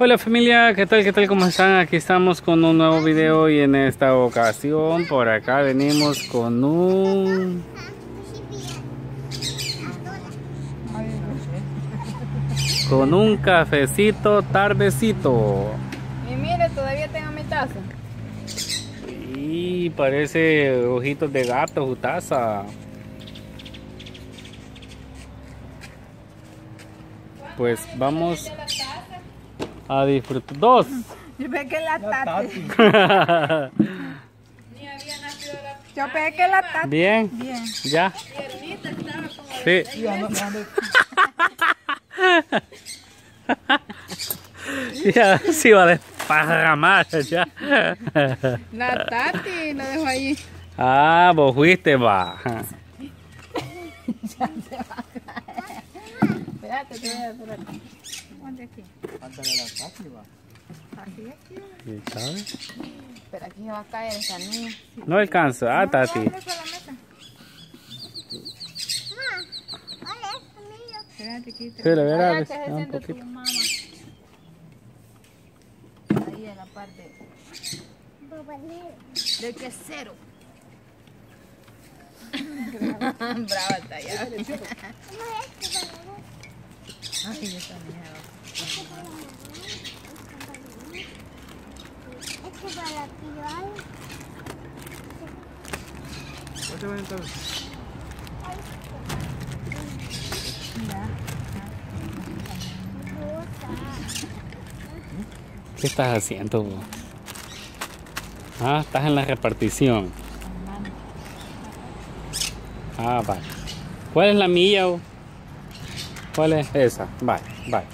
Hola familia, ¿qué tal? ¿Qué tal? ¿Cómo están? Aquí estamos con un nuevo video y en esta ocasión por acá venimos con un... Con un cafecito tardecito. Y mire, todavía tengo mi taza. Y parece ojitos de gato su taza. Pues vamos a disfrutar. Dos. Yo pensé que la tati. Yo pensé que la tati. Bien. Bien. Ya. Sí. ya se iba a desparramar ya. La tati lo dejo ahí. Ah, vos fuiste, va. Espérate, te voy a esperar. Ponte aquí. Aquí, aquí. ¿Sí, sabes? Pero aquí se va a caer esa niña. No alcanza. Ah, No, Tati. ah, un poquito. mamá. Ahí en la parte del quesero. Brava está ya. Ay, esa. ¿Qué estás haciendo? Ah, estás en la repartición. Ah, vale. ¿Cuál es la mía? ¿Cuál es esa? Vale, vale.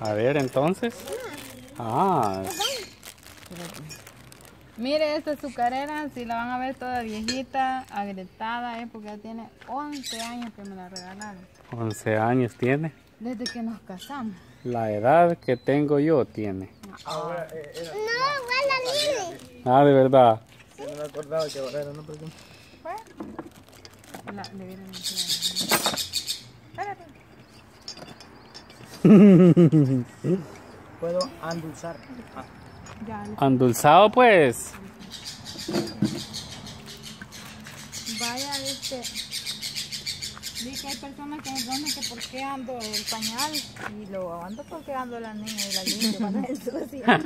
A ver, entonces. Ah, Mire, esta azucarera, si la van a ver toda viejita, agrietada, es porque ya tiene 11 años que me la regalaron. 11 años tiene. Desde que nos casamos. La edad que tengo yo tiene. Ah, de verdad. La, le dieron el Espérate. Puedo endulzar. Ya, le- Andulzado, pues. vaya, este. Vi que hay personas que me preguntan que por qué ando el pañal y lo ando porque ando la niña y la limpio cuando es sucia.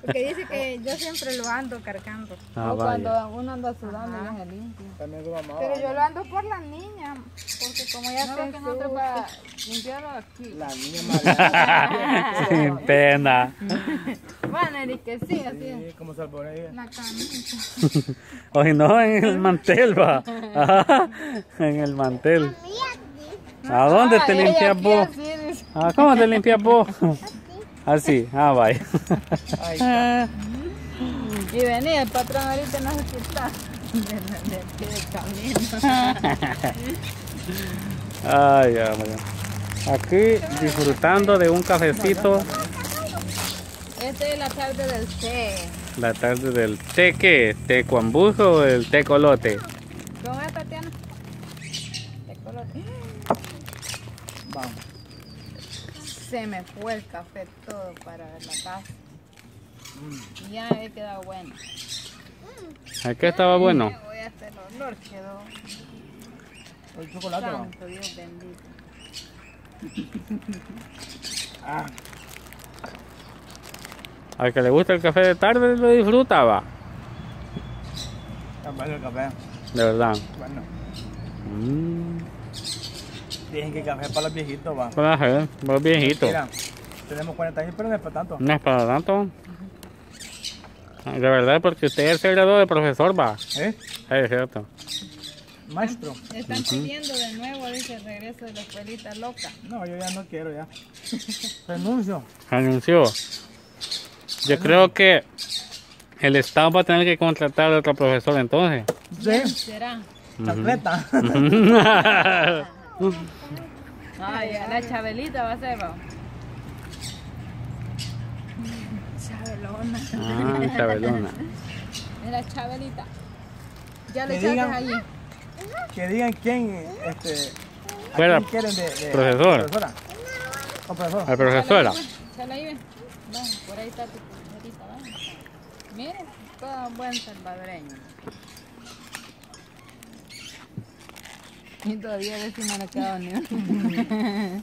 Porque dice que yo siempre lo ando cargando. Ah, o cuando uno anda sudando y se limpio. También tu mamá. Pero yo lo ando por la niña, porque como ya No, te porque limpiarlo aquí. La niña mala. Sin pena. Bueno, Eric, que sí, así es. Sí, como La camisa. Hoy no, en el mantel va. Ajá, en el mantel. ¿A dónde te Ah, limpias vos? Ah, ¿Cómo te limpias vos? Así, ah, vaya. Ay, Y venía, el patrón ahorita no se quita. De, de, de, de camino. Ay, ya, bueno. Aquí disfrutando de un cafecito Esta es la tarde del té. la tarde del té que té cuambujo o el té colote. ¿Cómo es, Tatiana? Té color. vamos. Se me fue el café todo para la casa. Y ya he quedado bueno. Aquí estaba bueno. Voy a hacer el olor, quedó El chocolate santo, Dios bendito. Ah, Al que le gusta el café de tarde lo disfrutaba. está bueno el café. De verdad. Bueno. Mm, Dicen que el café es para los viejitos, va. para ver, vos viejito. Mira, tenemos 40 años, pero no es para tanto. No es para tanto. De verdad, porque usted se graduó de profesor, va. ¿Eh? Sí, es cierto. Maestro. Están pidiendo de nuevo, dice, el regreso de la escuelita loca. No, yo ya no quiero ya. Renuncio. Anunció. Yo creo que el Estado va a tener que contratar a otro profesor entonces. Sí. ¿Será? Atleta. Ay, la Chabelita va a ser, va. Chabelona. ah, Chabelona. Mira, Chabelita. Ya le echaste allí. Que digan quién, este, a Fuera quién quieren de, de profesor. profesora. Oh, profesor. La profesora. Ahí, ve. Va, por ahí está tu profesorita, va. Mire, todo un buen salvadoreño. Y todavía de si no le queda ni uno.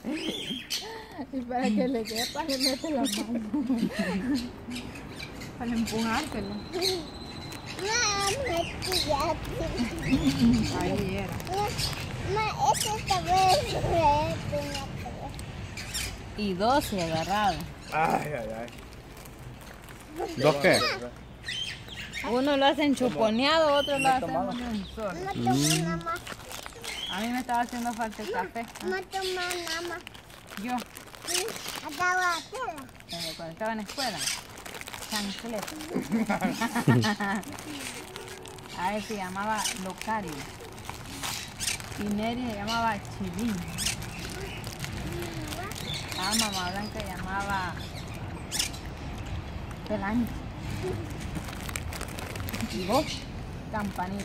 Y para que le quepa le mete la mano. Para empujártelo. Ahí era. Y 12 agarrado. Ay, ay, ay. ¿Dos qué? Uno lo hacen chuponeado, otro lo hacen en un solo. A mí me estaba haciendo falta el café. Yo, eh, cuando estaba en la escuela, chancleta. A él se llamaba Locario. Y Neri se llamaba Chilín. A mamá Blanca llamaba Pelancho. Y vos, Campanita.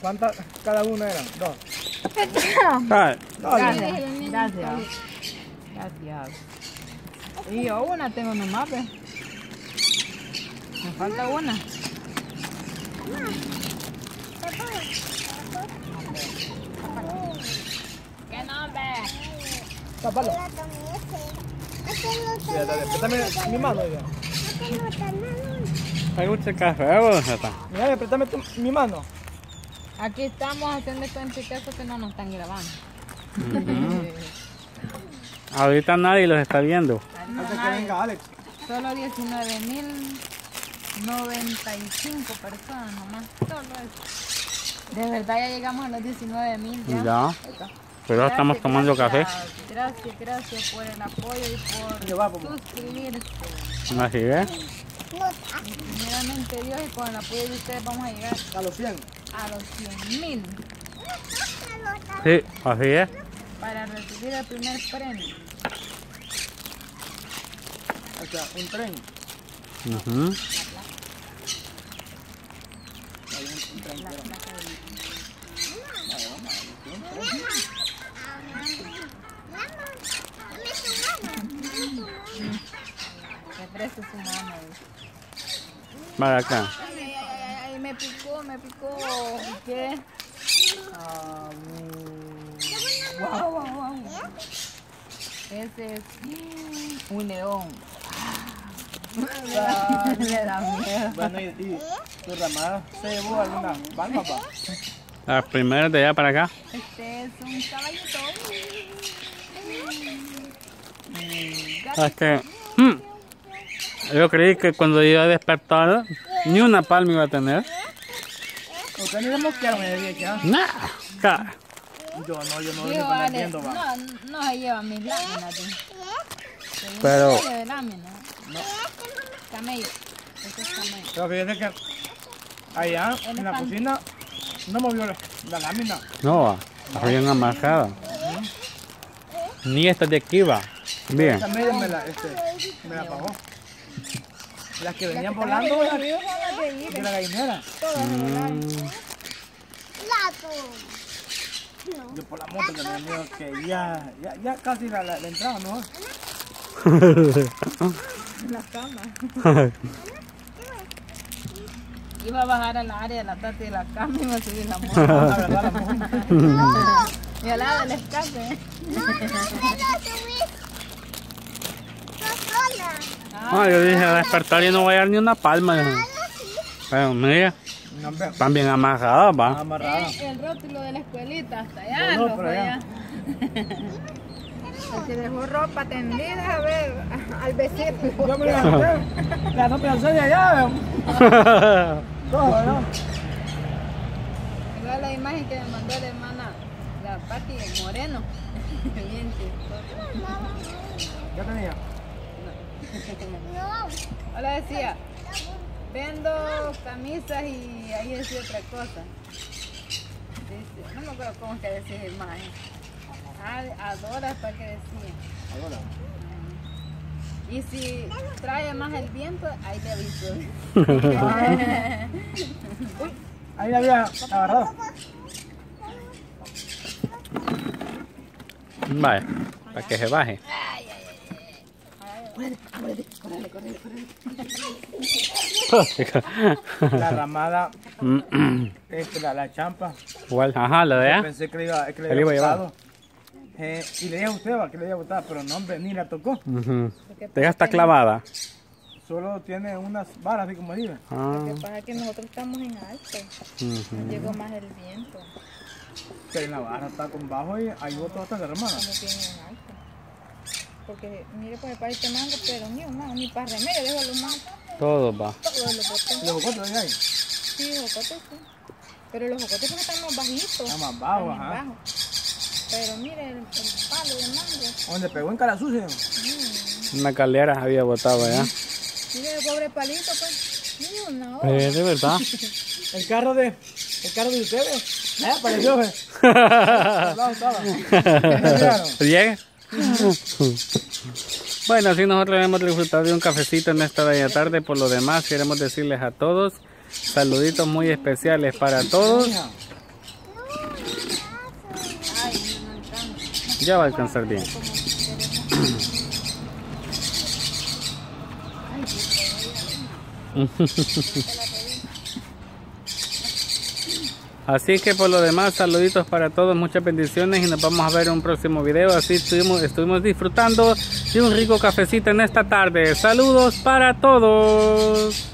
¿Cuántas cada una eran? Dos. Gracias. Gracias. Gracias. Y yo una tengo nomás, pues. Me falta una. ¿Qué nombre? Dale, préstame mi mano ya. ¿Hay mucho café está? Mira, préstame mi mano. Aquí estamos haciendo cuenta y caso que no nos están grabando. Ahorita nadie los está viendo. Antes que venga Alex. Solo 19.095 personas nomás. Solo eso. De verdad ya llegamos a los 19.000 ya. Ya. Pero estamos Gracias, tomando café. gracias, Gracias, por el apoyo y por suscribirse. Así es. Primeramente Dios y con el apoyo de ustedes vamos a llegar A los 100. A los 100.000 Sí, así es. para recibir el primer premio. O sea, un tren. Su mano. dice. Para acá. Me picó, me picó. ¿Qué? Ah, Wow, wow, wow. Ese es un león. Ah, Me da miedo. bueno, y, y tu ramada se llevó alguna van, papá. La primera de allá para acá. Este es un caballito. Es que mm, yo creí que cuando iba a despertar ni una palma iba a tener. Ustedes ni de mosquero me debía que ah. Nada. Ca- Yo no, yo no, yo no entiendo, va. no, no se llevan mis láminas. Según Pero- láminas. Camello. Ese es camello. Pero fíjense que allá en la cocina no movió la, la lámina. No, va. Bien amarrada. Ni esta de aquí va. Bien. Esa media me la, este, me la pagó. Las que venían volando era de la gallinera. Mm, Yo por la moto tenía miedo que ya, ya, ya casi la, la, la entraba, ¿no? La cama. Iba a bajar al área de la tata de la cama y iba a subir la moto. La verdad, la moto. y al lado del escape. No, yo dije a despertar y no voy a dar ni una palma. Pero mira, No, están bien amarradas, va. Eh, el rótulo de la escuelita hasta allá. No, no, allá. Porque dejó ropa tendida a ver al vecino. Yo me. La no pensé de allá, veo. Todo, ¿no? Igual la imagen que me mandó la hermana, la Pati el Moreno. Bien chistoso. Ya tenía. Hola decía, vendo camisas y ahí decía otra cosa. Dice, no me acuerdo cómo es que decía. Ah, Adora para que decía. Ahora. Y si trae más el viento, ahí te aviso. Ahí la había agarrado. Vaya, para que se baje. La ramada, este, la, la champa. Igual, ajá, la de allá. Pensé que le iba, que le iba a llevar. Eh, y le dije a usted va, que le había gustado, pero no, hombre, ni la tocó. Ujú. Ella está clavada. Solo tiene unas varas, así como dice. Ah, Lo que pasa es que nosotros estamos en alto. ujú. Llegó más el viento. Que la vara está con bajo y ahí botó hasta la ramada. No tiene en alto. Porque mire pues para este mango, pero ni un mango, ni para remedio, dejo los mangos. Todo va. Todos los boté. Los jocotes ahí. Sí, jocotes sí. Pero los jocotes son que están más bajitos. Está más bajo, Están más ajá. bajos. Pero mire el, el palo de mango. Donde pegó en cara sucia. Una calera había botado allá. Mire el pobre palito, pues. Ni una hora. Eh, de verdad. El carro de, el carro de ustedes. Eh, apareció, estaba. ¿Llega? Bueno, así nosotros hemos disfrutado de un cafecito en esta bella tarde. Por lo demás, queremos decirles a todos saluditos muy especiales para todos. Ya va a alcanzar bien. Así que por lo demás, saluditos para todos, muchas bendiciones y nos vamos a ver en un próximo video. Así estuvimos, estuvimos disfrutando de un rico cafecito en esta tarde. Saludos para todos.